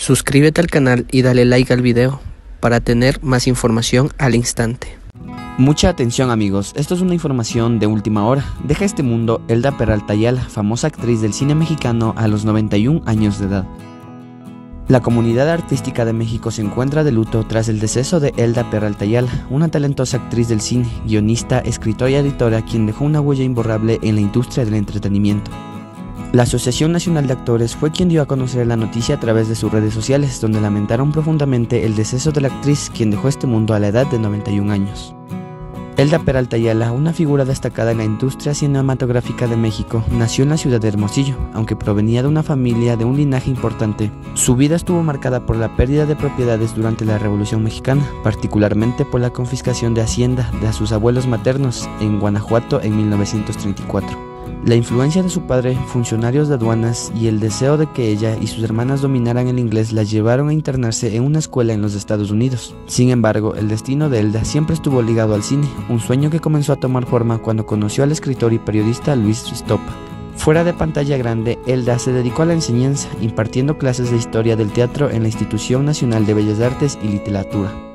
Suscríbete al canal y dale like al video para tener más información al instante. Mucha atención amigos, esto es una información de última hora. Deja este mundo Elda Peralta famosa actriz del cine mexicano a los 91 años de edad. La comunidad artística de México se encuentra de luto tras el deceso de Elda Peralta Ayala, una talentosa actriz del cine, guionista, escritora y editora quien dejó una huella imborrable en la industria del entretenimiento. La Asociación Nacional de Actores fue quien dio a conocer la noticia a través de sus redes sociales, donde lamentaron profundamente el deceso de la actriz quien dejó este mundo a la edad de 91 años. Elda Peralta Ayala, una figura destacada en la industria cinematográfica de México, nació en la ciudad de Hermosillo, aunque provenía de una familia de un linaje importante. Su vida estuvo marcada por la pérdida de propiedades durante la Revolución Mexicana, particularmente por la confiscación de hacienda de sus abuelos maternos en Guanajuato en 1934. La influencia de su padre, funcionarios de aduanas y el deseo de que ella y sus hermanas dominaran el inglés la llevaron a internarse en una escuela en los Estados Unidos. Sin embargo, el destino de Elda siempre estuvo ligado al cine, un sueño que comenzó a tomar forma cuando conoció al escritor y periodista Luis Stopa. Fuera de pantalla grande, Elda se dedicó a la enseñanza, impartiendo clases de historia del teatro en la Institución Nacional de Bellas Artes y Literatura.